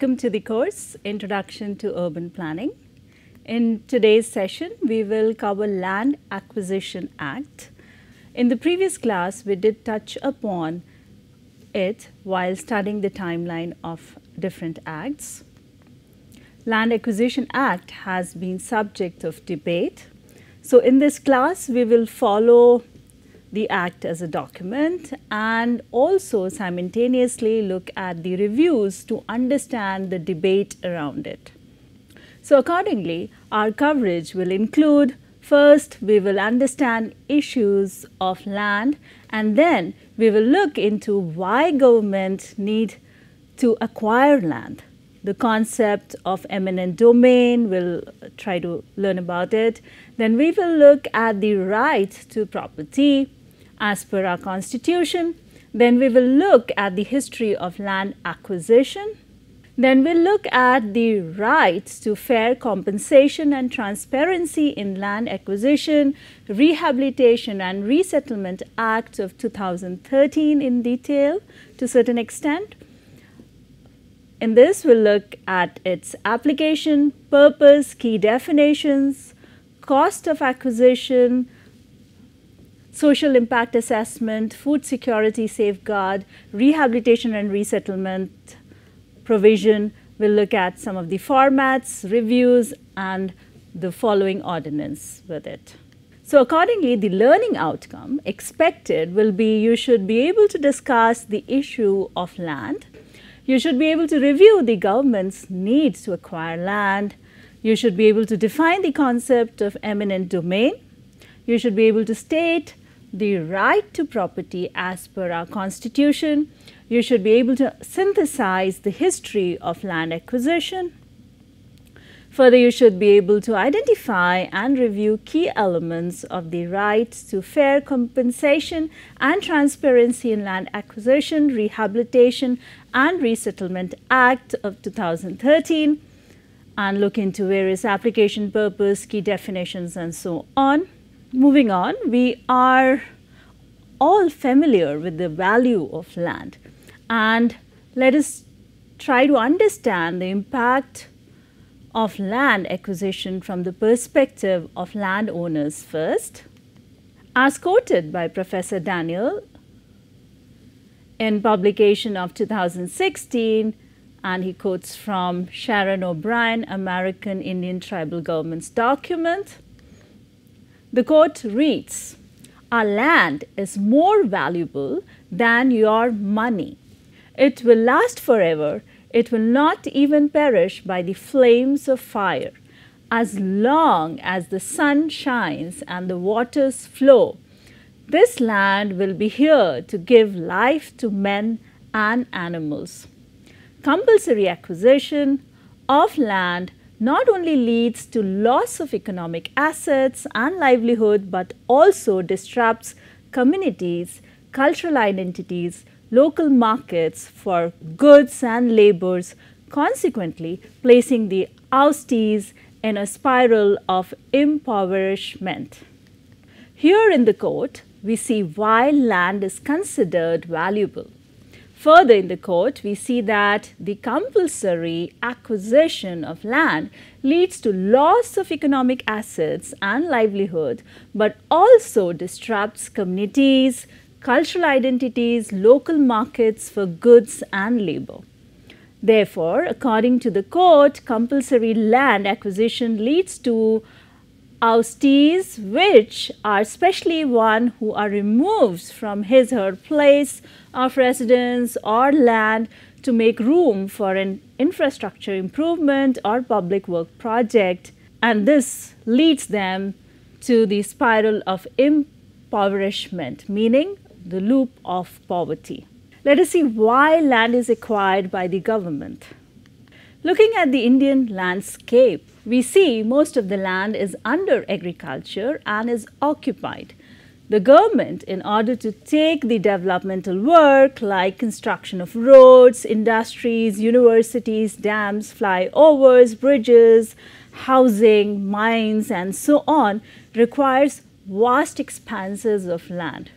Welcome to the course Introduction to Urban Planning. In today's session, we will cover Land Acquisition Act. In the previous class, we did touch upon it while studying the timeline of different acts. Land Acquisition Act has been subject of debate. So in this class, we will follow the Act as a document and also simultaneously look at the reviews to understand the debate around it. So accordingly, our coverage will include first we will understand issues of land and then we will look into why government need to acquire land. The concept of eminent domain, we'll try to learn about it. Then we will look at the right to property, as per our constitution. Then we will look at the history of land acquisition. Then we'll look at the rights to fair compensation and transparency in land acquisition, Rehabilitation and Resettlement Act of 2013 in detail to a certain extent. In this, we'll look at its application, purpose, key definitions, cost of acquisition, social impact assessment, food security safeguard, rehabilitation and resettlement provision. We'll look at some of the formats, reviews, and the following ordinance with it. So accordingly, the learning outcome expected will be you should be able to discuss the issue of land. You should be able to review the government's needs to acquire land. You should be able to define the concept of eminent domain. You should be able to state the right to property as per our constitution. You should be able to synthesize the history of land acquisition. Further, you should be able to identify and review key elements of the right to fair compensation and transparency in land acquisition, rehabilitation and resettlement act of 2013 and look into various application purpose, key definitions and so on. Moving on, we are all familiar with the value of land and let us try to understand the impact of land acquisition from the perspective of landowners first. As quoted by Professor Daniel in publication of 2016 and he quotes from Sharon O'Brien, American Indian Tribal Governments document. The quote reads, Our land is more valuable than your money. It will last forever. It will not even perish by the flames of fire. As long as the sun shines and the waters flow, this land will be here to give life to men and animals. Compulsory acquisition of land not only leads to loss of economic assets and livelihood, but also disrupts communities, cultural identities, local markets for goods and labors, consequently placing the oustees in a spiral of impoverishment. Here in the court, we see why land is considered valuable. Further in the court, we see that the compulsory acquisition of land leads to loss of economic assets and livelihood, but also disrupts communities, cultural identities, local markets for goods and labor. Therefore, according to the court, compulsory land acquisition leads to oustees, which are especially one who are removed from his her place of residence or land to make room for an infrastructure improvement or public work project and this leads them to the spiral of impoverishment meaning the loop of poverty. Let us see why land is acquired by the government. Looking at the Indian landscape, we see most of the land is under agriculture and is occupied. The government, in order to take the developmental work like construction of roads, industries, universities, dams, flyovers, bridges, housing, mines, and so on, requires vast expanses of land.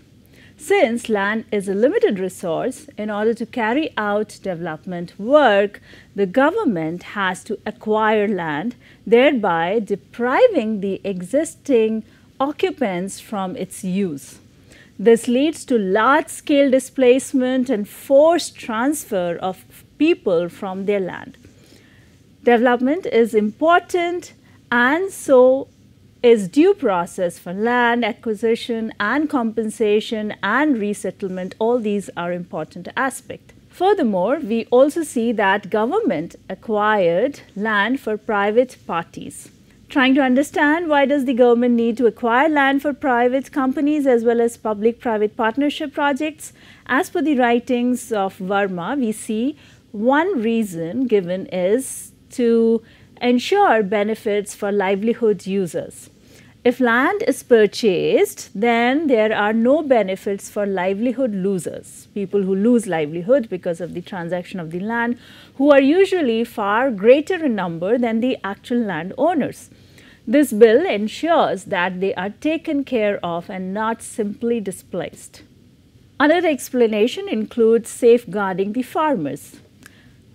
Since land is a limited resource, in order to carry out development work, the government has to acquire land, thereby depriving the existing occupants from its use. This leads to large scale displacement and forced transfer of people from their land. Development is important and so is due process for land acquisition and compensation and resettlement. All these are important aspects. Furthermore, we also see that government acquired land for private parties. Trying to understand why does the government need to acquire land for private companies as well as public private partnership projects? As per the writings of Verma we see one reason given is to ensure benefits for livelihood users if land is purchased, then there are no benefits for livelihood losers, people who lose livelihood because of the transaction of the land, who are usually far greater in number than the actual land owners. This bill ensures that they are taken care of and not simply displaced. Another explanation includes safeguarding the farmers.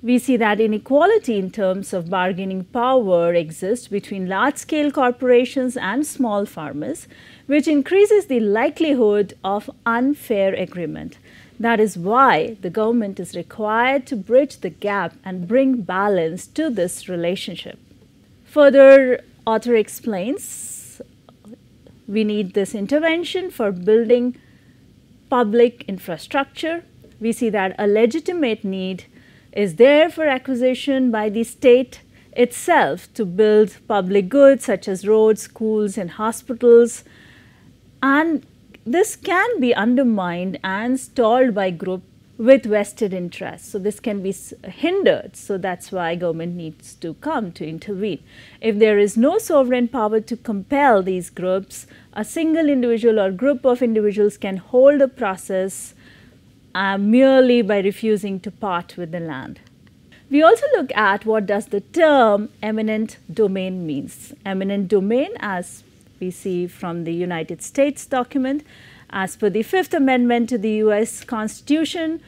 We see that inequality in terms of bargaining power exists between large scale corporations and small farmers, which increases the likelihood of unfair agreement. That is why the government is required to bridge the gap and bring balance to this relationship. Further author explains we need this intervention for building public infrastructure. We see that a legitimate need is there for acquisition by the state itself to build public goods such as roads, schools, and hospitals. And this can be undermined and stalled by group with vested interests. So this can be hindered. So that's why government needs to come to intervene. If there is no sovereign power to compel these groups, a single individual or group of individuals can hold a process uh, merely by refusing to part with the land. We also look at what does the term eminent domain means. Eminent domain as we see from the United States document as per the Fifth Amendment to the US Constitution,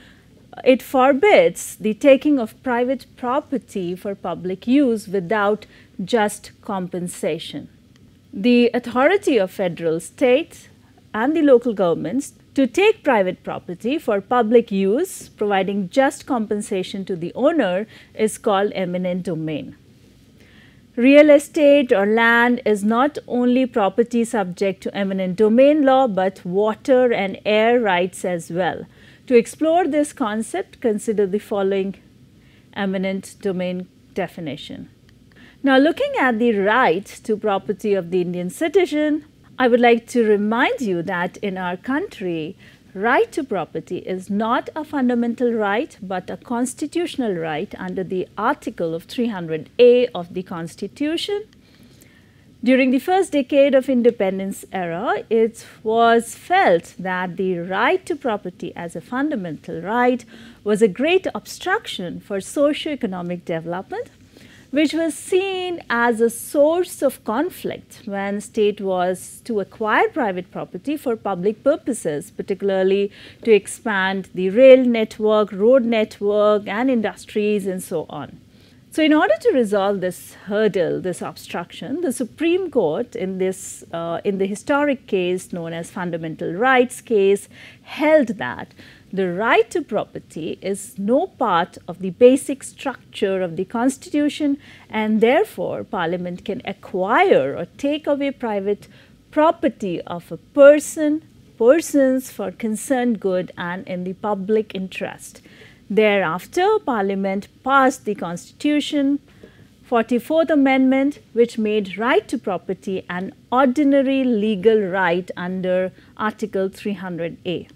it forbids the taking of private property for public use without just compensation. The authority of federal, state, and the local governments to take private property for public use, providing just compensation to the owner, is called eminent domain. Real estate or land is not only property subject to eminent domain law, but water and air rights as well. To explore this concept, consider the following eminent domain definition. Now, looking at the right to property of the Indian citizen, I would like to remind you that in our country, right to property is not a fundamental right but a constitutional right under the article of 300A of the Constitution. During the first decade of independence era, it was felt that the right to property as a fundamental right was a great obstruction for socio-economic development which was seen as a source of conflict when state was to acquire private property for public purposes, particularly to expand the rail network, road network and industries and so on. So, in order to resolve this hurdle, this obstruction, the Supreme Court in this, uh, in the historic case known as Fundamental Rights case, held that the right to property is no part of the basic structure of the constitution and therefore parliament can acquire or take away private property of a person persons for concerned good and in the public interest. Thereafter parliament passed the constitution 44th amendment which made right to property an ordinary legal right under article 300a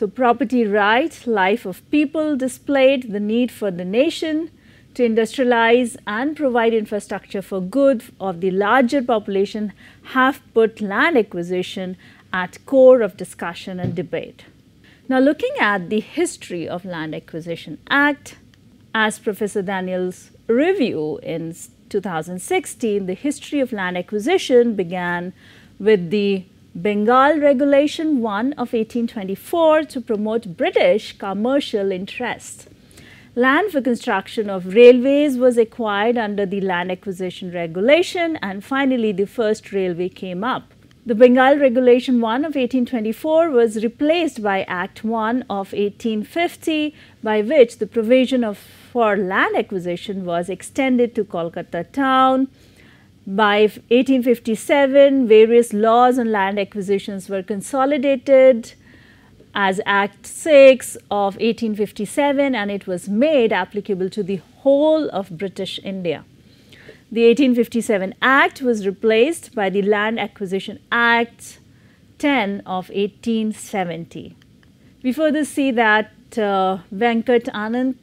so, property right, life of people displayed the need for the nation to industrialize and provide infrastructure for good of the larger population have put land acquisition at core of discussion and debate. Now, looking at the history of Land Acquisition Act, as Professor Daniels review in 2016, the history of land acquisition began with the Bengal Regulation 1 of 1824 to promote British commercial interests. Land for construction of railways was acquired under the Land Acquisition Regulation and finally the first railway came up. The Bengal Regulation 1 of 1824 was replaced by Act 1 of 1850 by which the provision of for land acquisition was extended to Kolkata town, by 1857, various laws on land acquisitions were consolidated as Act 6 of 1857 and it was made applicable to the whole of British India. The 1857 Act was replaced by the Land Acquisition Act 10 of 1870. We further see that uh, Venkat Anand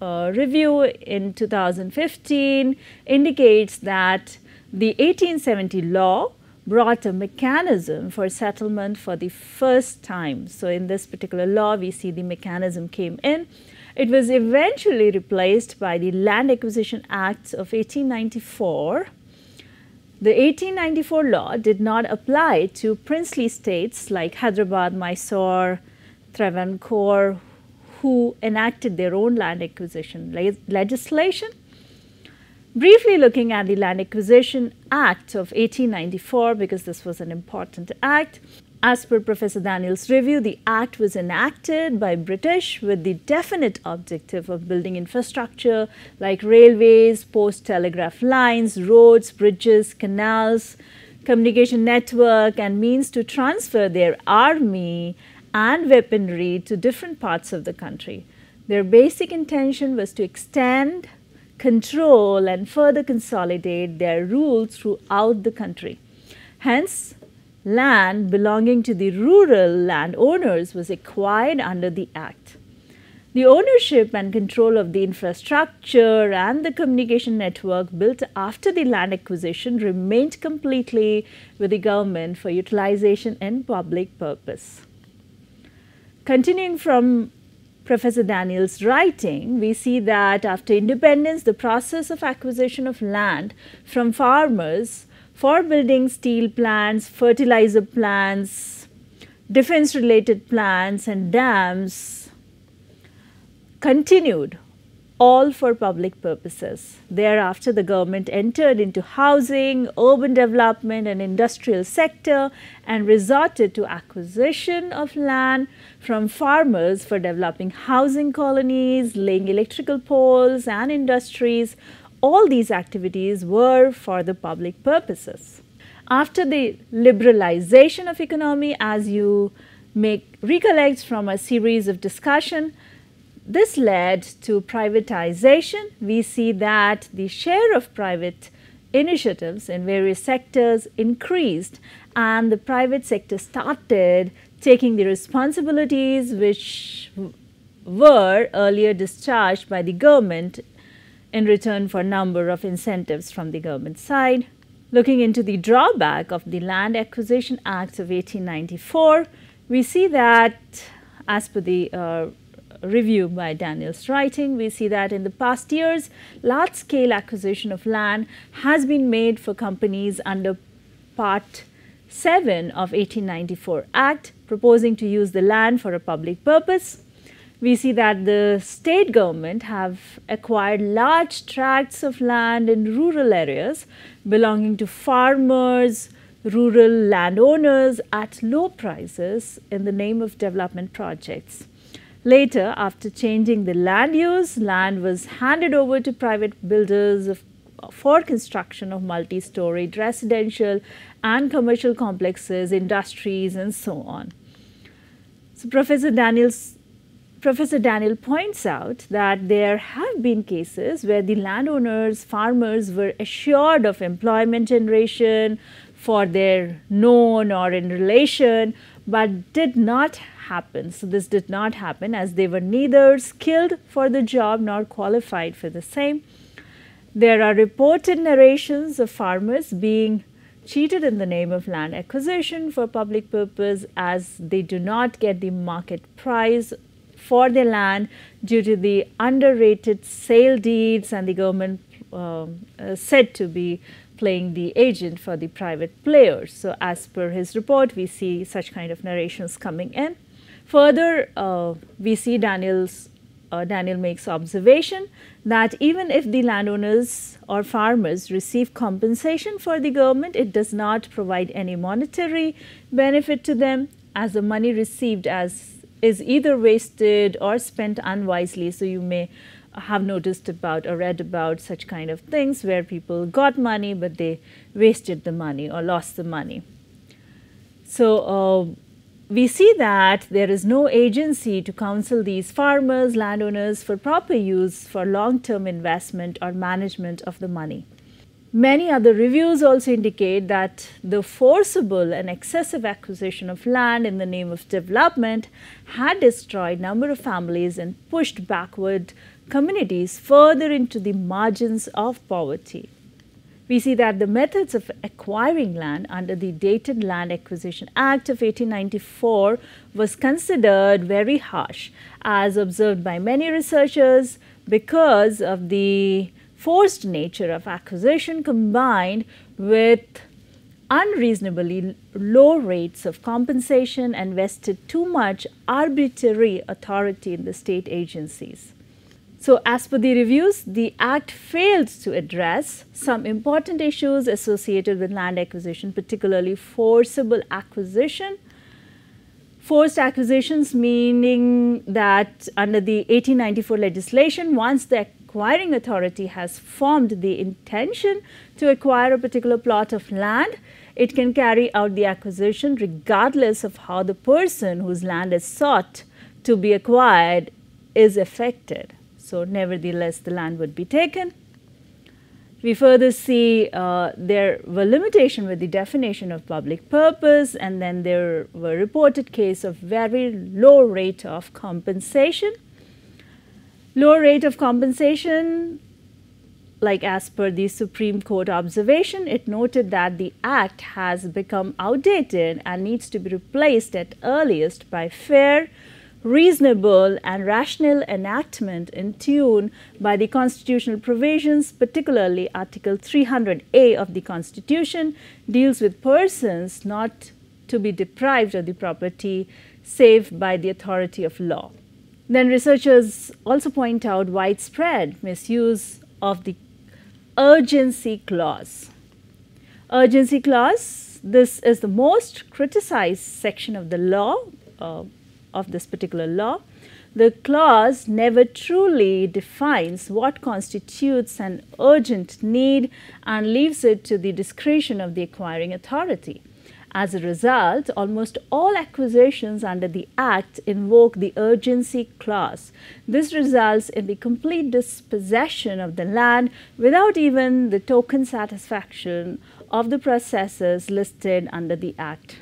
uh, review in 2015 indicates that the 1870 law brought a mechanism for settlement for the first time. So, in this particular law, we see the mechanism came in. It was eventually replaced by the Land Acquisition Acts of 1894. The 1894 law did not apply to princely states like Hyderabad, Mysore, Travancore, who enacted their own land acquisition le legislation Briefly looking at the Land Acquisition Act of 1894 because this was an important act. As per Professor Daniel's review, the act was enacted by British with the definite objective of building infrastructure like railways, post telegraph lines, roads, bridges, canals, communication network and means to transfer their army and weaponry to different parts of the country. Their basic intention was to extend control and further consolidate their rule throughout the country. Hence, land belonging to the rural landowners was acquired under the Act. The ownership and control of the infrastructure and the communication network built after the land acquisition remained completely with the government for utilization in public purpose. Continuing from Professor Daniel's writing, we see that after independence, the process of acquisition of land from farmers for building steel plants, fertilizer plants, defense related plants, and dams continued all for public purposes. Thereafter, the government entered into housing, urban development and industrial sector and resorted to acquisition of land from farmers for developing housing colonies, laying electrical poles and industries. All these activities were for the public purposes. After the liberalization of economy, as you may recollect from a series of discussion, this led to privatization. We see that the share of private initiatives in various sectors increased and the private sector started taking the responsibilities which were earlier discharged by the government in return for a number of incentives from the government side. Looking into the drawback of the Land Acquisition Act of 1894, we see that as per the uh, review by Daniel's writing, we see that in the past years, large scale acquisition of land has been made for companies under Part 7 of 1894 Act proposing to use the land for a public purpose. We see that the state government have acquired large tracts of land in rural areas belonging to farmers, rural landowners at low prices in the name of development projects. Later, after changing the land use, land was handed over to private builders of, for construction of multi-storied residential and commercial complexes, industries and so on. So, Professor Daniels Professor Daniel points out that there have been cases where the landowners, farmers were assured of employment generation for their known or in relation, but did not happen. So, this did not happen as they were neither skilled for the job nor qualified for the same. There are reported narrations of farmers being cheated in the name of land acquisition for public purpose as they do not get the market price for their land due to the underrated sale deeds and the government uh, uh, said to be playing the agent for the private players. So, as per his report, we see such kind of narrations coming in. Further, uh, we see Daniel's uh, Daniel makes observation that even if the landowners or farmers receive compensation for the government, it does not provide any monetary benefit to them as the money received as is either wasted or spent unwisely. So you may have noticed about or read about such kind of things where people got money but they wasted the money or lost the money. So uh, we see that there is no agency to counsel these farmers, landowners for proper use for long term investment or management of the money. Many other reviews also indicate that the forcible and excessive acquisition of land in the name of development had destroyed number of families and pushed backward communities further into the margins of poverty we see that the methods of acquiring land under the Dated Land Acquisition Act of 1894 was considered very harsh as observed by many researchers because of the forced nature of acquisition combined with unreasonably low rates of compensation and vested too much arbitrary authority in the state agencies. So, as per the reviews, the Act failed to address some important issues associated with land acquisition, particularly forcible acquisition. Forced acquisitions meaning that under the 1894 legislation, once the acquiring authority has formed the intention to acquire a particular plot of land, it can carry out the acquisition regardless of how the person whose land is sought to be acquired is affected. So, nevertheless, the land would be taken. We further see uh, there were limitation with the definition of public purpose and then there were reported case of very low rate of compensation. Low rate of compensation like as per the Supreme Court observation, it noted that the act has become outdated and needs to be replaced at earliest by fair, reasonable and rational enactment in tune by the constitutional provisions, particularly Article 300A of the Constitution deals with persons not to be deprived of the property save by the authority of law. Then researchers also point out widespread misuse of the urgency clause. Urgency clause, this is the most criticized section of the law uh, of this particular law, the clause never truly defines what constitutes an urgent need and leaves it to the discretion of the acquiring authority. As a result, almost all acquisitions under the Act invoke the urgency clause. This results in the complete dispossession of the land without even the token satisfaction of the processes listed under the Act.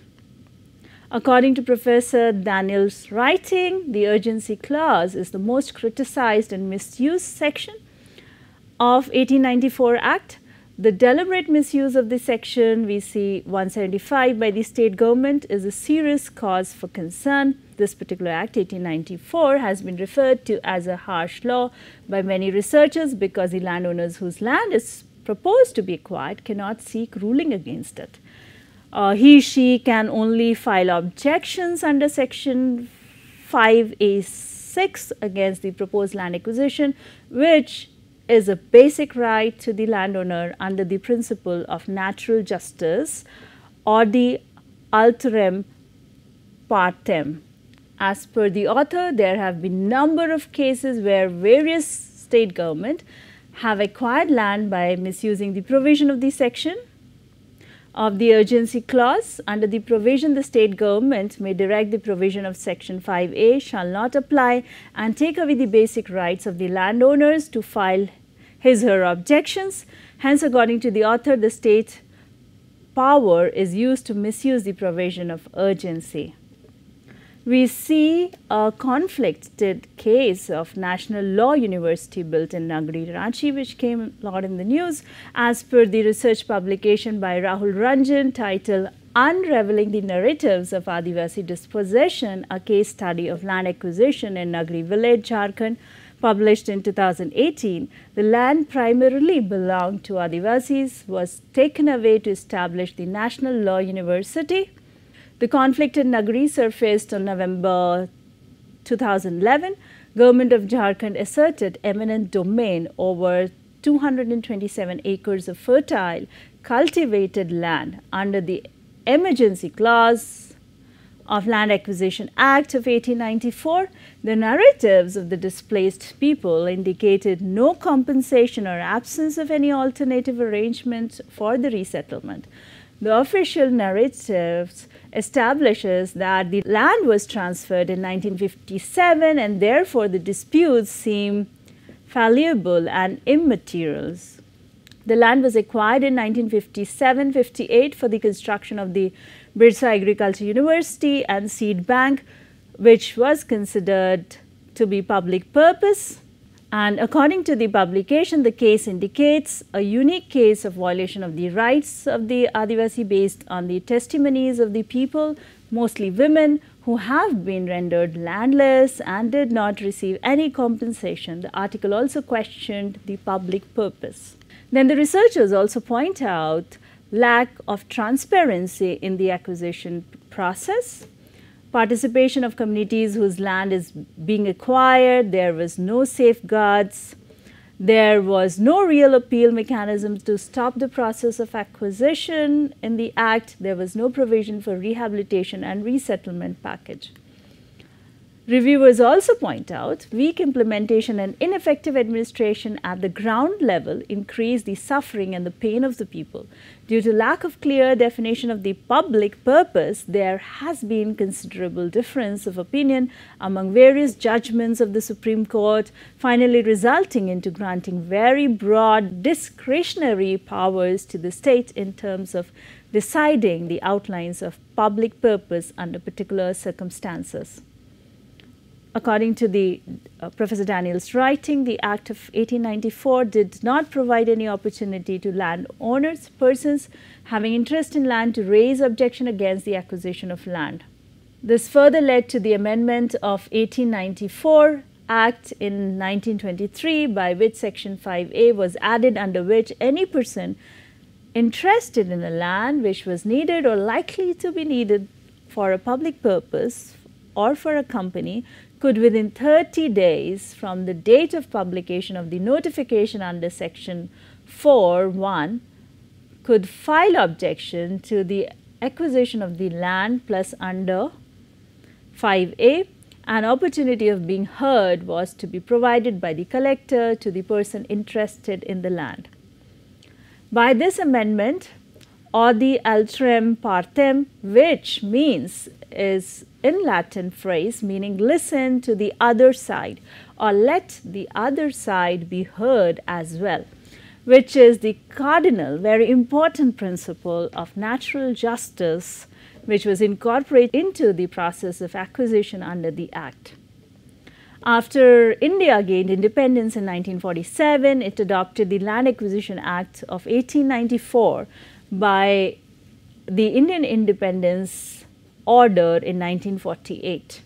According to Professor Daniel's writing, the urgency clause is the most criticized and misused section of 1894 Act. The deliberate misuse of this section, we see 175 by the state government, is a serious cause for concern. This particular Act, 1894, has been referred to as a harsh law by many researchers because the landowners whose land is proposed to be acquired cannot seek ruling against it uh, he she can only file objections under section 5a6 against the proposed land acquisition which is a basic right to the landowner under the principle of natural justice audi alteram partem. As per the author, there have been number of cases where various state government have acquired land by misusing the provision of the section of the urgency clause. Under the provision the state government may direct the provision of section 5a shall not apply and take away the basic rights of the landowners to file his her objections. Hence according to the author the state power is used to misuse the provision of urgency we see a conflicted case of National Law University built in Nagari, Ranchi, which came a lot in the news as per the research publication by Rahul Ranjan titled Unraveling the Narratives of Adivasi Dispossession, a case study of land acquisition in Nagari village, Jharkhand, published in 2018, the land primarily belonged to Adivasis was taken away to establish the National Law University. The conflict in Nagri surfaced on November 2011. Government of Jharkhand asserted eminent domain over 227 acres of fertile cultivated land under the emergency clause of Land Acquisition Act of 1894, the narratives of the displaced people indicated no compensation or absence of any alternative arrangement for the resettlement. The official narratives establishes that the land was transferred in 1957 and therefore the disputes seem fallible and immaterial. The land was acquired in 1957-58 for the construction of the Birsa Agriculture University and Seed Bank, which was considered to be public purpose. And according to the publication, the case indicates a unique case of violation of the rights of the Adivasi based on the testimonies of the people, mostly women, who have been rendered landless and did not receive any compensation. The article also questioned the public purpose. Then the researchers also point out lack of transparency in the acquisition process, participation of communities whose land is being acquired, there was no safeguards, there was no real appeal mechanism to stop the process of acquisition in the act, there was no provision for rehabilitation and resettlement package. Reviewers also point out weak implementation and ineffective administration at the ground level increase the suffering and the pain of the people. Due to lack of clear definition of the public purpose, there has been considerable difference of opinion among various judgments of the Supreme Court, finally resulting into granting very broad discretionary powers to the state in terms of deciding the outlines of public purpose under particular circumstances. According to the uh, Professor Daniel's writing, the Act of 1894 did not provide any opportunity to landowners, persons having interest in land to raise objection against the acquisition of land. This further led to the amendment of 1894 Act in 1923 by which section 5A was added under which any person interested in a land which was needed or likely to be needed for a public purpose or for a company could within 30 days from the date of publication of the notification under section 4.1 could file objection to the acquisition of the land plus under 5a an opportunity of being heard was to be provided by the collector to the person interested in the land. By this amendment, audi alteram partem, which means is in Latin phrase meaning listen to the other side or let the other side be heard as well, which is the cardinal, very important principle of natural justice, which was incorporated into the process of acquisition under the Act. After India gained independence in 1947, it adopted the Land Acquisition Act of 1894 by the Indian independence order in 1948.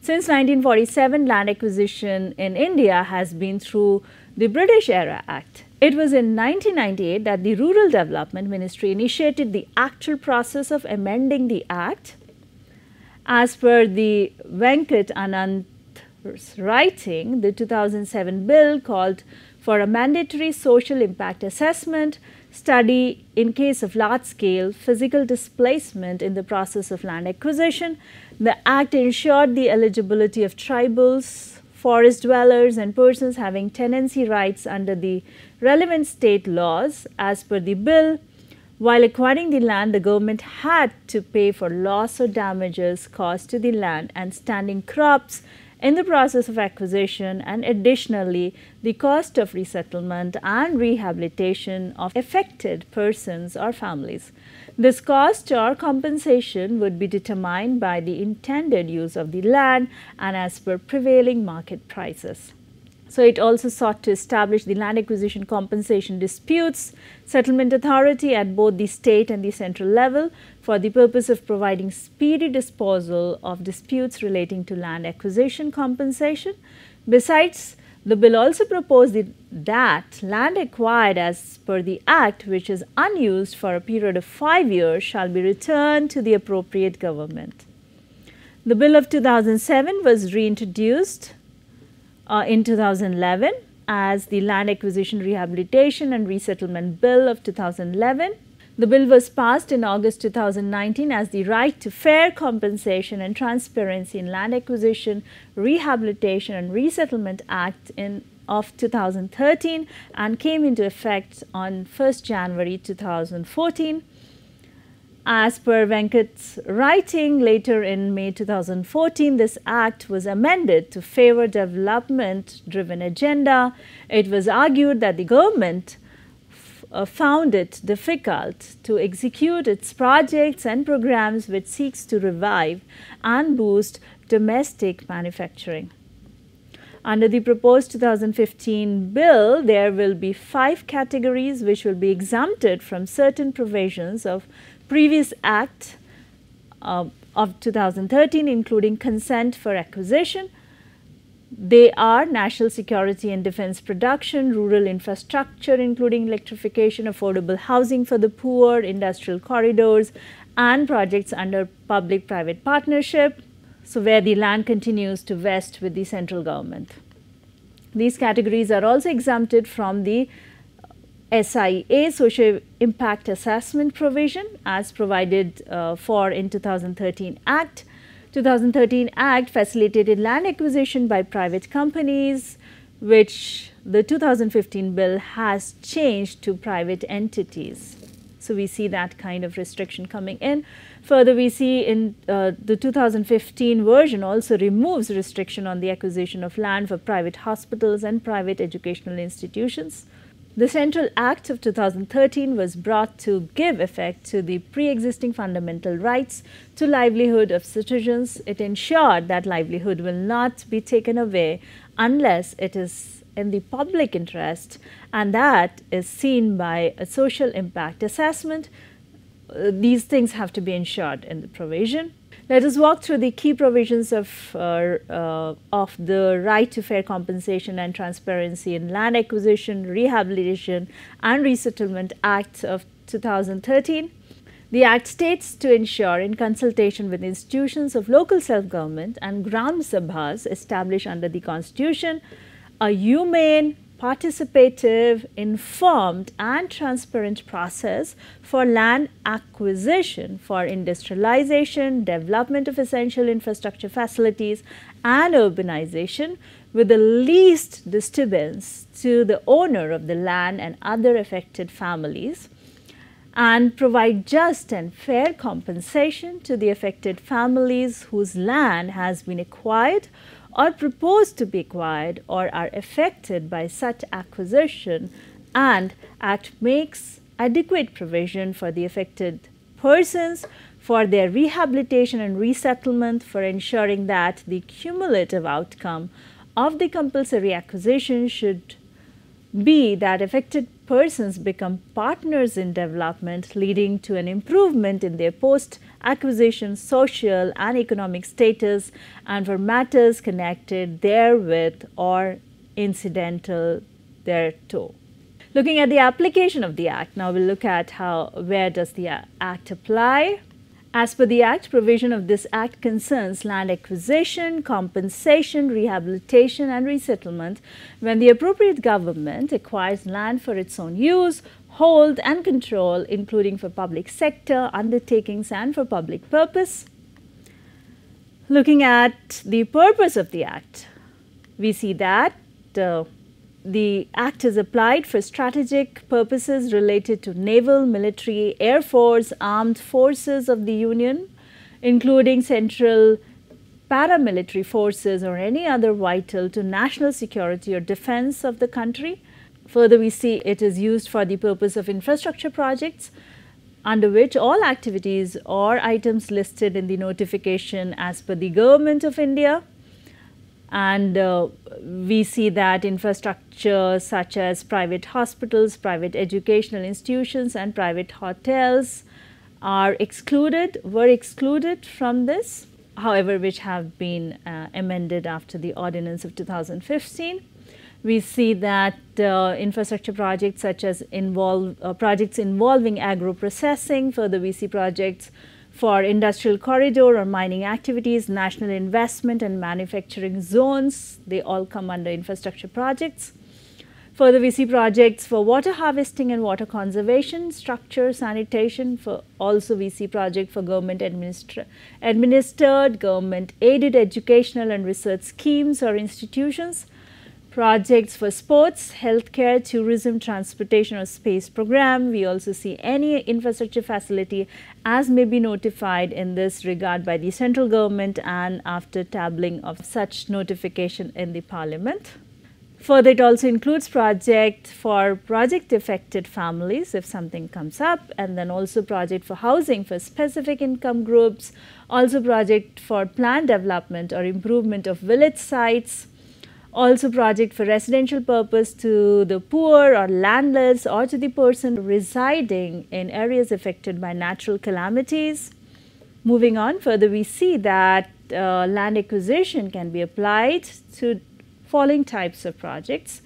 Since 1947, land acquisition in India has been through the British Era Act. It was in 1998 that the Rural Development Ministry initiated the actual process of amending the Act. As per the Venkat Anand's writing, the 2007 bill called for a mandatory social impact assessment study in case of large scale physical displacement in the process of land acquisition. The Act ensured the eligibility of tribals, forest dwellers and persons having tenancy rights under the relevant state laws as per the bill. While acquiring the land, the government had to pay for loss or damages caused to the land and standing crops in the process of acquisition and additionally the cost of resettlement and rehabilitation of affected persons or families. This cost or compensation would be determined by the intended use of the land and as per prevailing market prices. So, it also sought to establish the land acquisition compensation disputes settlement authority at both the state and the central level for the purpose of providing speedy disposal of disputes relating to land acquisition compensation. Besides, the bill also proposed that land acquired as per the Act, which is unused for a period of five years, shall be returned to the appropriate government. The bill of 2007 was reintroduced uh, in 2011 as the Land Acquisition Rehabilitation and Resettlement Bill of 2011. The bill was passed in August 2019 as the Right to Fair Compensation and Transparency in Land Acquisition, Rehabilitation and Resettlement Act in of 2013 and came into effect on 1st January 2014. As per Venkat's writing later in May 2014, this act was amended to favor development driven agenda. It was argued that the government uh, found it difficult to execute its projects and programs which seeks to revive and boost domestic manufacturing. Under the proposed 2015 bill, there will be five categories which will be exempted from certain provisions of previous act uh, of 2013 including consent for acquisition. They are national security and defense production, rural infrastructure including electrification, affordable housing for the poor, industrial corridors and projects under public-private partnership, so where the land continues to vest with the central government. These categories are also exempted from the SIA social impact assessment provision as provided uh, for in 2013 Act. 2013 Act facilitated land acquisition by private companies which the 2015 bill has changed to private entities. So, we see that kind of restriction coming in. Further, we see in uh, the 2015 version also removes restriction on the acquisition of land for private hospitals and private educational institutions. The Central Act of 2013 was brought to give effect to the pre-existing fundamental rights to livelihood of citizens. It ensured that livelihood will not be taken away unless it is in the public interest and that is seen by a social impact assessment. Uh, these things have to be ensured in the provision. Let us walk through the key provisions of, uh, uh, of the right to fair compensation and transparency in land acquisition, rehabilitation and resettlement Act of 2013. The Act states to ensure in consultation with institutions of local self-government and Gram Sabhas established under the Constitution, a humane, participative, informed and transparent process for land acquisition for industrialization, development of essential infrastructure facilities and urbanization with the least disturbance to the owner of the land and other affected families and provide just and fair compensation to the affected families whose land has been acquired or proposed to be acquired or are affected by such acquisition and Act makes adequate provision for the affected persons for their rehabilitation and resettlement for ensuring that the cumulative outcome of the compulsory acquisition should be that affected persons become partners in development leading to an improvement in their post acquisition, social and economic status and for matters connected therewith or incidental thereto. Looking at the application of the Act, now we'll look at how where does the Act apply. As per the Act, provision of this Act concerns land acquisition, compensation, rehabilitation and resettlement when the appropriate government acquires land for its own use hold and control including for public sector undertakings and for public purpose. Looking at the purpose of the Act, we see that uh, the Act is applied for strategic purposes related to naval, military, air force, armed forces of the Union, including central paramilitary forces or any other vital to national security or defense of the country Further, we see it is used for the purpose of infrastructure projects under which all activities or items listed in the notification as per the Government of India and uh, we see that infrastructure such as private hospitals, private educational institutions and private hotels are excluded, were excluded from this. however, which have been uh, amended after the ordinance of 2015. We see that uh, infrastructure projects such as involve uh, projects involving agro processing, further we see projects for industrial corridor or mining activities, national investment and manufacturing zones, they all come under infrastructure projects. Further, we see projects for water harvesting and water conservation, structure, sanitation. For also, we see project for government administered, government aided educational and research schemes or institutions. Projects for sports, healthcare, tourism, transportation or space program. We also see any infrastructure facility as may be notified in this regard by the central government and after tabling of such notification in the parliament. Further, it also includes project for project affected families if something comes up and then also project for housing for specific income groups, also project for plan development or improvement of village sites, also project for residential purpose to the poor or landless or to the person residing in areas affected by natural calamities. Moving on further we see that uh, land acquisition can be applied to following types of projects.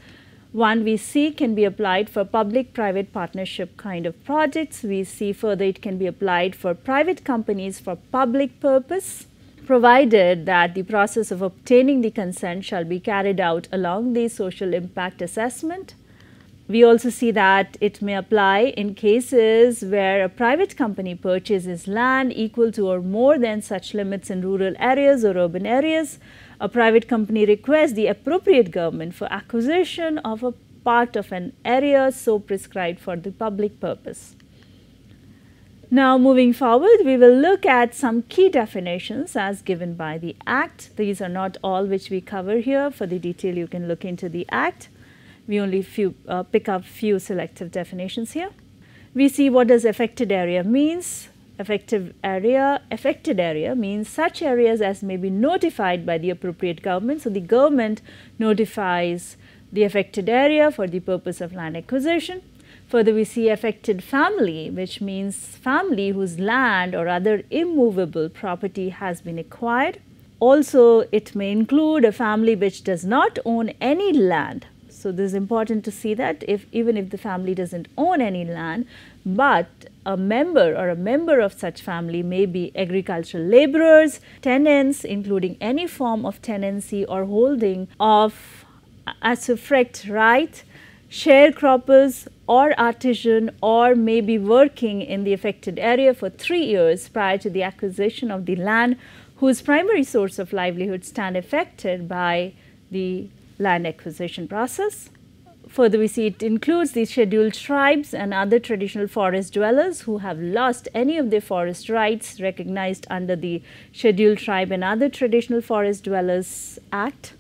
One we see can be applied for public-private partnership kind of projects. We see further it can be applied for private companies for public purpose provided that the process of obtaining the consent shall be carried out along the social impact assessment. We also see that it may apply in cases where a private company purchases land equal to or more than such limits in rural areas or urban areas a private company requests the appropriate government for acquisition of a part of an area so prescribed for the public purpose. Now moving forward, we will look at some key definitions as given by the Act. These are not all which we cover here. For the detail, you can look into the Act. We only few, uh, pick up few selective definitions here. We see what does affected area means affected area affected area means such areas as may be notified by the appropriate government so the government notifies the affected area for the purpose of land acquisition further we see affected family which means family whose land or other immovable property has been acquired. Also it may include a family which does not own any land. So this is important to see that if even if the family doesn't own any land but a member or a member of such family may be agricultural laborers, tenants, including any form of tenancy or holding of a usufruct right, sharecroppers or artisan or may be working in the affected area for three years prior to the acquisition of the land whose primary source of livelihood stand affected by the land acquisition process. Further, we see it includes the scheduled tribes and other traditional forest dwellers who have lost any of their forest rights recognized under the Scheduled Tribe and Other Traditional Forest Dwellers Act.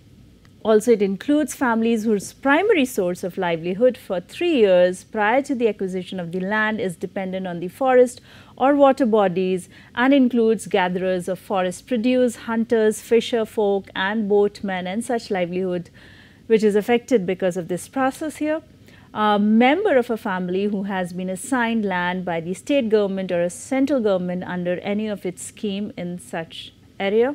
Also, it includes families whose primary source of livelihood for three years prior to the acquisition of the land is dependent on the forest or water bodies and includes gatherers of forest produce, hunters, fisher folk and boatmen and such livelihood which is affected because of this process here. A member of a family who has been assigned land by the state government or a central government under any of its scheme in such area.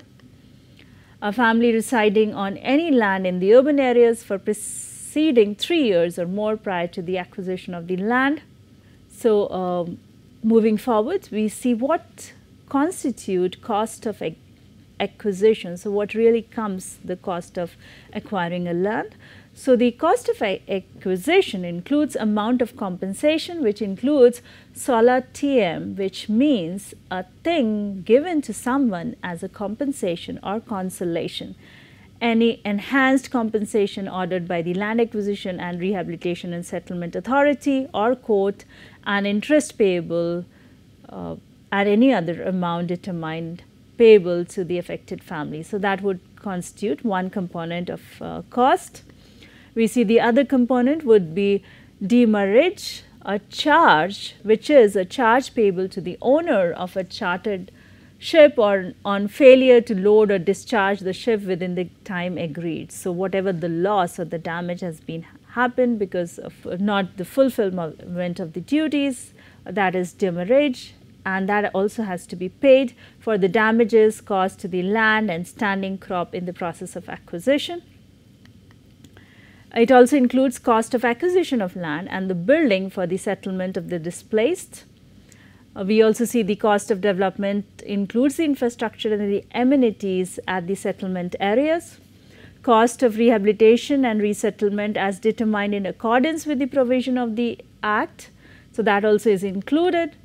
A family residing on any land in the urban areas for preceding three years or more prior to the acquisition of the land. So, um, moving forward, we see what constitute cost of acquisition. So, what really comes the cost of acquiring a land? So, the cost of acquisition includes amount of compensation which includes sola tiem which means a thing given to someone as a compensation or consolation. Any enhanced compensation ordered by the Land Acquisition and Rehabilitation and Settlement Authority or court and interest payable uh, at any other amount determined payable to the affected family. So, that would constitute one component of uh, cost. We see the other component would be demurrage, a charge which is a charge payable to the owner of a chartered ship or on failure to load or discharge the ship within the time agreed. So, whatever the loss or the damage has been happened because of not the fulfillment of the duties that is demurrage and that also has to be paid for the damages caused to the land and standing crop in the process of acquisition. It also includes cost of acquisition of land and the building for the settlement of the displaced. Uh, we also see the cost of development includes the infrastructure and the amenities at the settlement areas. Cost of rehabilitation and resettlement as determined in accordance with the provision of the Act. So, that also is included.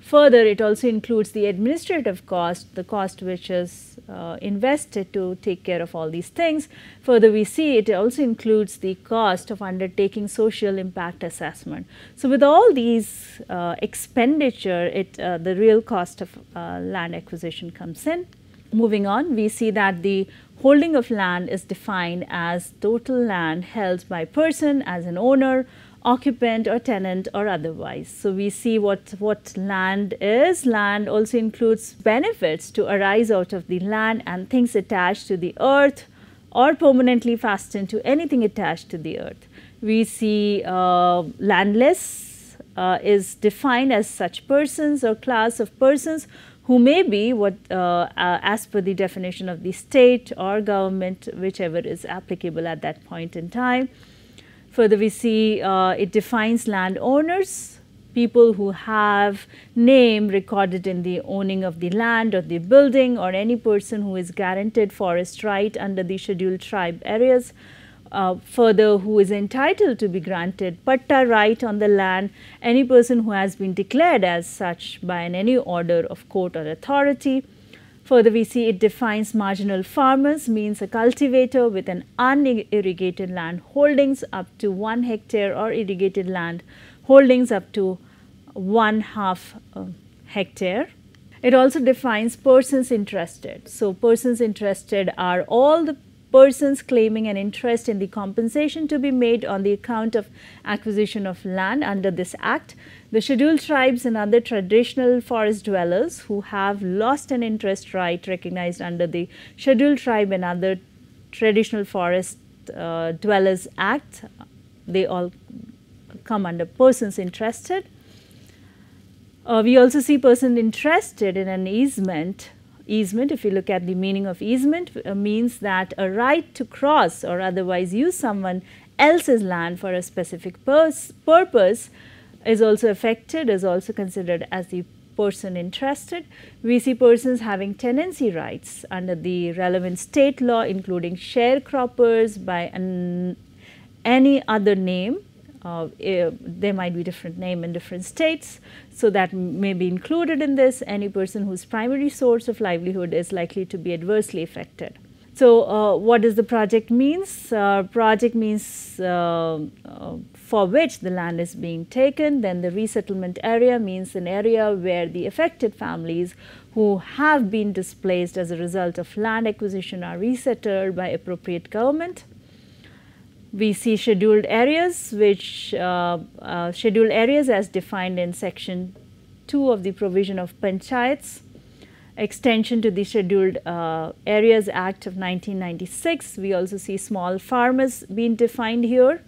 Further, it also includes the administrative cost, the cost which is uh, invested to take care of all these things. Further, we see it also includes the cost of undertaking social impact assessment. So, with all these uh, expenditure, it uh, the real cost of uh, land acquisition comes in. Moving on, we see that the holding of land is defined as total land held by person as an owner occupant or tenant or otherwise. So, we see what, what land is. Land also includes benefits to arise out of the land and things attached to the earth or permanently fastened to anything attached to the earth. We see uh, landless uh, is defined as such persons or class of persons who may be what uh, uh as per the definition of the state or government whichever is applicable at that point in time. Further, we see uh, it defines landowners, people who have name recorded in the owning of the land or the building or any person who is guaranteed forest right under the scheduled tribe areas. Uh, further, who is entitled to be granted patta right on the land, any person who has been declared as such by an any order of court or authority. Further, we see it defines marginal farmers means a cultivator with an unirrigated land holdings up to 1 hectare or irrigated land holdings up to 1 half uh, hectare. It also defines persons interested. So, persons interested are all the persons claiming an interest in the compensation to be made on the account of acquisition of land under this act the scheduled tribes and other traditional forest dwellers who have lost an interest right recognized under the Scheduled Tribe and other traditional forest uh, dwellers act, they all come under persons interested. Uh, we also see person interested in an easement. Easement, if you look at the meaning of easement, uh, means that a right to cross or otherwise use someone else's land for a specific purpose is also affected is also considered as the person interested. We see persons having tenancy rights under the relevant state law including sharecroppers by an, any other name. Uh, uh, there might be different name in different states. So, that may be included in this. Any person whose primary source of livelihood is likely to be adversely affected. So, uh, what does the project means? Uh, project means uh, uh for which the land is being taken. Then the resettlement area means an area where the affected families who have been displaced as a result of land acquisition are resettled by appropriate government. We see scheduled areas which uh, uh, scheduled areas as defined in section 2 of the provision of panchayats extension to the Scheduled uh, Areas Act of 1996. We also see small farmers being defined here.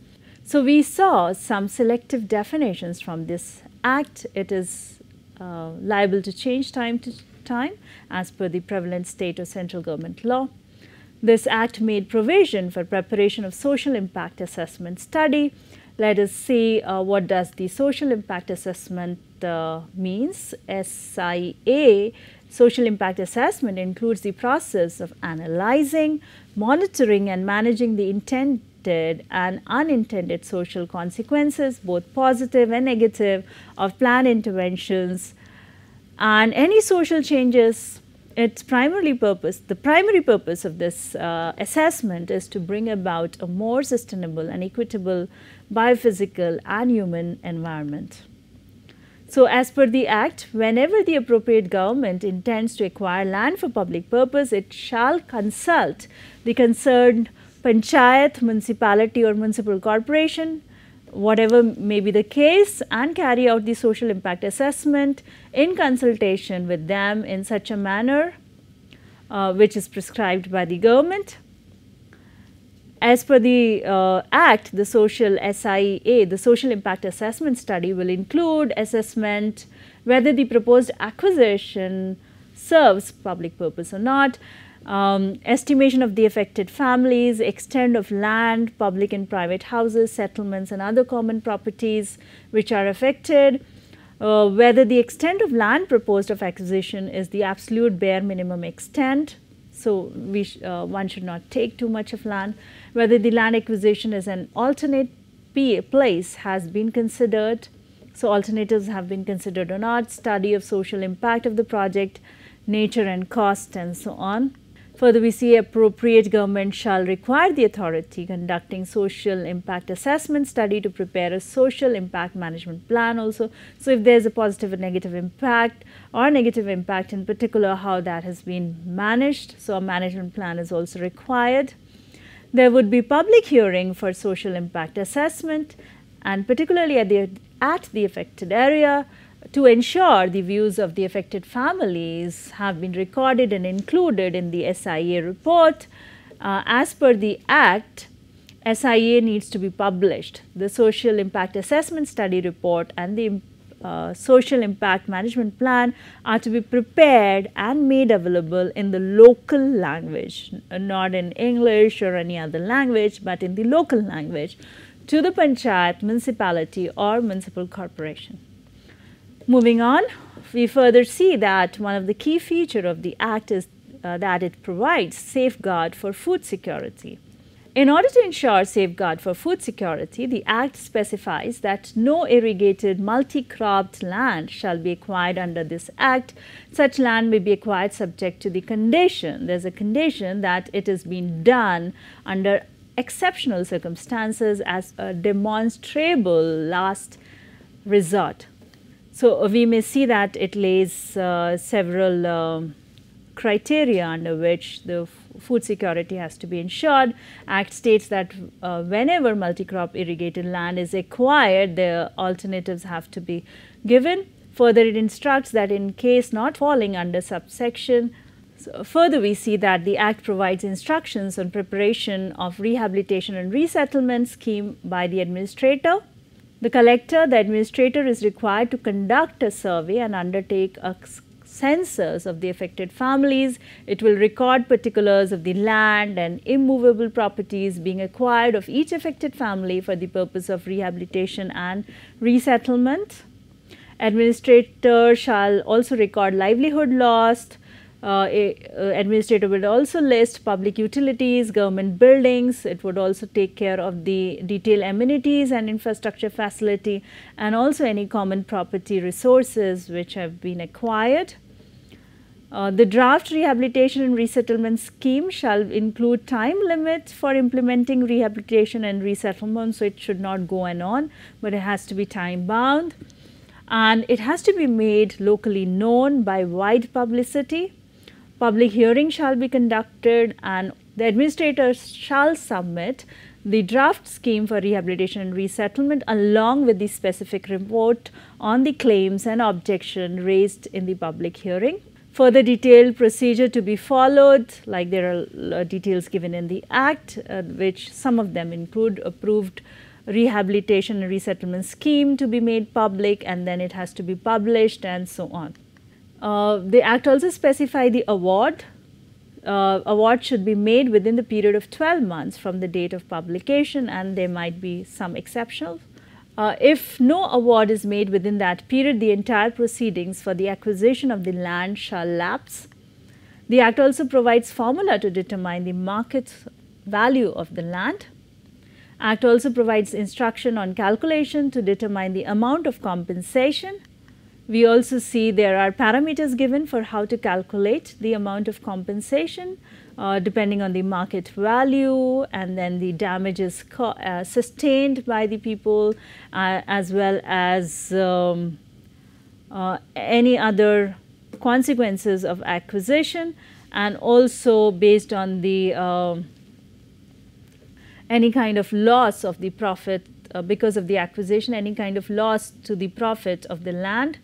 So, we saw some selective definitions from this act. It is uh, liable to change time to time as per the prevalent state or central government law. This act made provision for preparation of social impact assessment study. Let us see uh, what does the social impact assessment uh, means. SIA, social impact assessment includes the process of analyzing, monitoring and managing the intent intended and unintended social consequences, both positive and negative, of planned interventions and any social changes. Its primary purpose, the primary purpose of this uh, assessment is to bring about a more sustainable and equitable biophysical and human environment. So, as per the Act, whenever the appropriate government intends to acquire land for public purpose, it shall consult the concerned panchayat, municipality or municipal corporation, whatever may be the case and carry out the social impact assessment in consultation with them in such a manner uh, which is prescribed by the government. As per the uh, Act, the social SIA, the social impact assessment study will include assessment whether the proposed acquisition serves public purpose or not, um, estimation of the affected families, extent of land, public and private houses, settlements and other common properties which are affected, uh, whether the extent of land proposed of acquisition is the absolute bare minimum extent, so we sh uh, one should not take too much of land, whether the land acquisition is an alternate place has been considered, so alternatives have been considered or not, study of social impact of the project, nature and cost and so on. Further, we see appropriate government shall require the authority conducting social impact assessment study to prepare a social impact management plan also. So, if there is a positive or negative impact or negative impact in particular how that has been managed. So, a management plan is also required. There would be public hearing for social impact assessment and particularly at the, at the affected area to ensure the views of the affected families have been recorded and included in the SIA report. Uh, as per the Act, SIA needs to be published. The Social Impact Assessment Study Report and the uh, Social Impact Management Plan are to be prepared and made available in the local language, not in English or any other language, but in the local language to the panchayat, municipality or municipal corporation. Moving on, we further see that one of the key feature of the Act is uh, that it provides safeguard for food security. In order to ensure safeguard for food security, the Act specifies that no irrigated multi-cropped land shall be acquired under this Act. Such land may be acquired subject to the condition, there is a condition that it is being done under exceptional circumstances as a demonstrable last resort. So, uh, we may see that it lays uh, several uh, criteria under which the food security has to be ensured. Act states that uh, whenever multi-crop irrigated land is acquired, the alternatives have to be given. Further, it instructs that in case not falling under subsection, so further we see that the Act provides instructions on preparation of rehabilitation and resettlement scheme by the administrator the collector, the administrator is required to conduct a survey and undertake a census of the affected families. It will record particulars of the land and immovable properties being acquired of each affected family for the purpose of rehabilitation and resettlement. Administrator shall also record livelihood lost, uh, uh, administrator would also list public utilities, government buildings. It would also take care of the detailed amenities and infrastructure facility and also any common property resources which have been acquired. Uh, the draft rehabilitation and resettlement scheme shall include time limits for implementing rehabilitation and resettlement. So, it should not go on, and on but it has to be time bound and it has to be made locally known by wide publicity Public hearing shall be conducted and the administrator shall submit the draft scheme for rehabilitation and resettlement along with the specific report on the claims and objection raised in the public hearing. Further detailed procedure to be followed like there are details given in the act uh, which some of them include approved rehabilitation and resettlement scheme to be made public and then it has to be published and so on. Uh, the Act also specify the award. Uh, award should be made within the period of 12 months from the date of publication and there might be some exceptions. Uh, if no award is made within that period, the entire proceedings for the acquisition of the land shall lapse. The Act also provides formula to determine the market value of the land. Act also provides instruction on calculation to determine the amount of compensation we also see there are parameters given for how to calculate the amount of compensation uh, depending on the market value and then the damages uh, sustained by the people uh, as well as um, uh, any other consequences of acquisition and also based on the um, any kind of loss of the profit uh, because of the acquisition any kind of loss to the profit of the land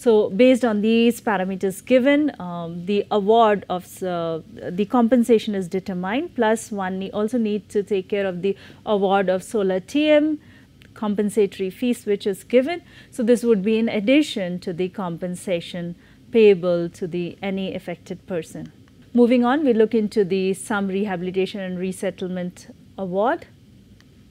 so, based on these parameters given, um, the award of uh, the compensation is determined plus one also need to take care of the award of solatium, compensatory fees which is given. So, this would be in addition to the compensation payable to the any affected person. Moving on, we look into the sum rehabilitation and resettlement award.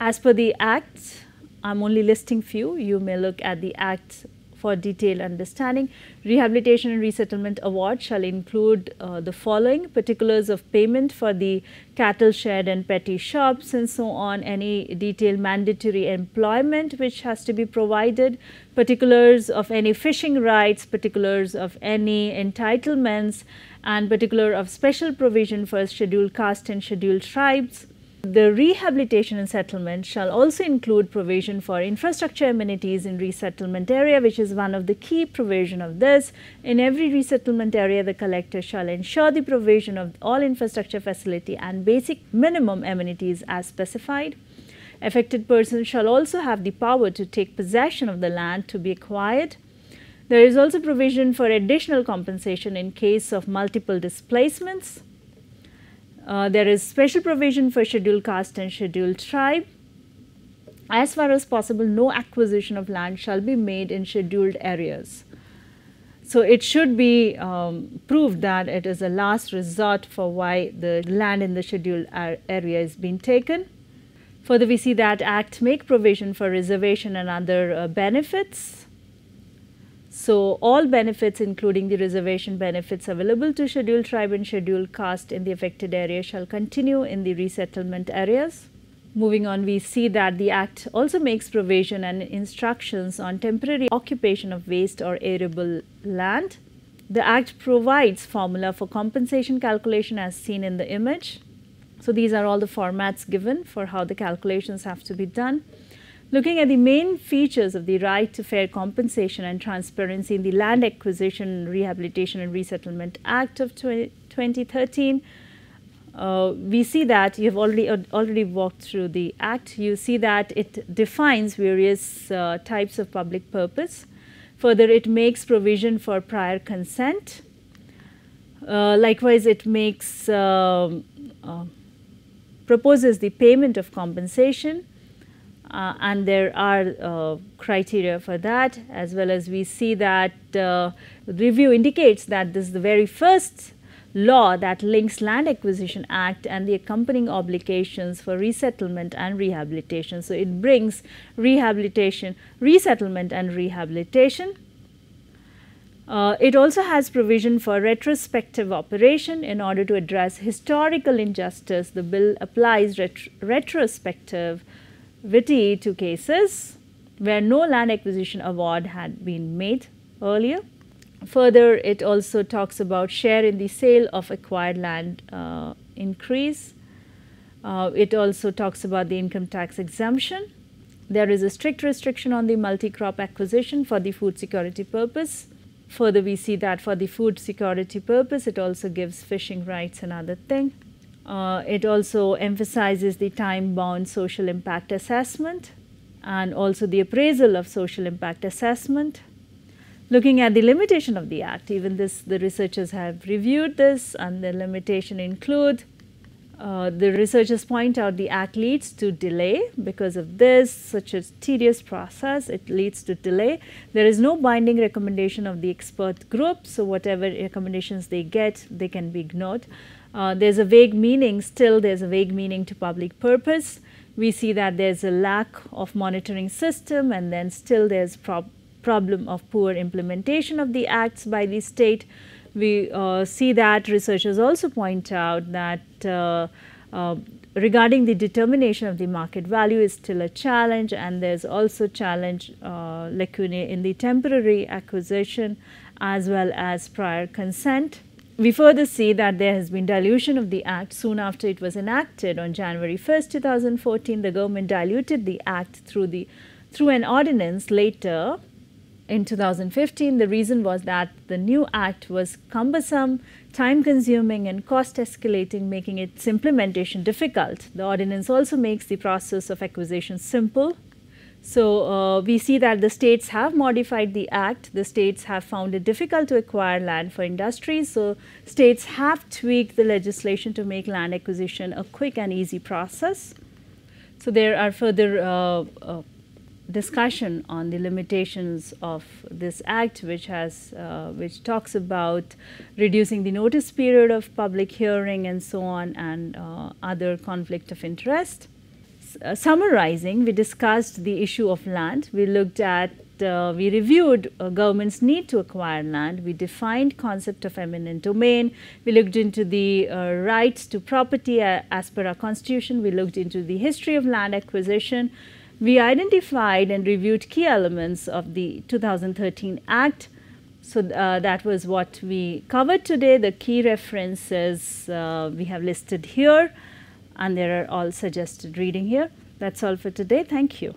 As per the Act, I am only listing few. You may look at the Act for detailed understanding. Rehabilitation and Resettlement Award shall include uh, the following particulars of payment for the cattle shed and petty shops and so on, any detailed mandatory employment which has to be provided, particulars of any fishing rights, particulars of any entitlements. And particular of special provision for scheduled caste and scheduled tribes, the rehabilitation and settlement shall also include provision for infrastructure amenities in resettlement area which is one of the key provision of this. In every resettlement area the collector shall ensure the provision of all infrastructure facility and basic minimum amenities as specified. Affected persons shall also have the power to take possession of the land to be acquired. There is also provision for additional compensation in case of multiple displacements. Uh, there is special provision for scheduled caste and scheduled tribe. As far as possible, no acquisition of land shall be made in scheduled areas. So, it should be um, proved that it is a last resort for why the land in the scheduled area is being taken. Further, we see that Act make provision for reservation and other uh, benefits. So, all benefits including the reservation benefits available to scheduled tribe and scheduled caste in the affected area shall continue in the resettlement areas. Moving on, we see that the Act also makes provision and instructions on temporary occupation of waste or arable land. The Act provides formula for compensation calculation as seen in the image. So, these are all the formats given for how the calculations have to be done. Looking at the main features of the right to fair compensation and transparency in the Land Acquisition, Rehabilitation and Resettlement Act of 2013, uh, we see that you have already uh, already walked through the act. You see that it defines various uh, types of public purpose. Further, it makes provision for prior consent. Uh, likewise, it makes um, uh, proposes the payment of compensation uh, and there are uh, criteria for that as well as we see that uh, review indicates that this is the very first law that links land acquisition act and the accompanying obligations for resettlement and rehabilitation. So, it brings rehabilitation, resettlement and rehabilitation. Uh, it also has provision for retrospective operation in order to address historical injustice. The bill applies ret retrospective Viti to cases where no land acquisition award had been made earlier. Further, it also talks about share in the sale of acquired land uh, increase. Uh, it also talks about the income tax exemption. There is a strict restriction on the multi-crop acquisition for the food security purpose. Further, we see that for the food security purpose, it also gives fishing rights and other thing. Uh, it also emphasizes the time bound social impact assessment and also the appraisal of social impact assessment. Looking at the limitation of the act, even this the researchers have reviewed this and the limitation include uh, the researchers point out the act leads to delay. Because of this such a tedious process it leads to delay. There is no binding recommendation of the expert group so whatever recommendations they get they can be ignored uh, there's a vague meaning, still there's a vague meaning to public purpose. We see that there's a lack of monitoring system and then still there's prob problem of poor implementation of the acts by the state. We uh, see that researchers also point out that uh, uh, regarding the determination of the market value is still a challenge and there's also challenge uh, lacunae in the temporary acquisition as well as prior consent. We further see that there has been dilution of the Act soon after it was enacted on January 1st, 2014. The government diluted the Act through, the, through an ordinance later in 2015. The reason was that the new Act was cumbersome, time consuming and cost escalating, making its implementation difficult. The ordinance also makes the process of acquisition simple so, uh, we see that the states have modified the act, the states have found it difficult to acquire land for industries. So, states have tweaked the legislation to make land acquisition a quick and easy process. So, there are further uh, uh, discussion on the limitations of this act which has uh, which talks about reducing the notice period of public hearing and so on and uh, other conflict of interest. Uh, summarizing, we discussed the issue of land. We looked at uh, we reviewed uh, government's need to acquire land. We defined concept of eminent domain. We looked into the uh, rights to property as per our constitution. We looked into the history of land acquisition. We identified and reviewed key elements of the 2013 Act. So uh, that was what we covered today. The key references uh, we have listed here and there are all suggested reading here. That's all for today. Thank you.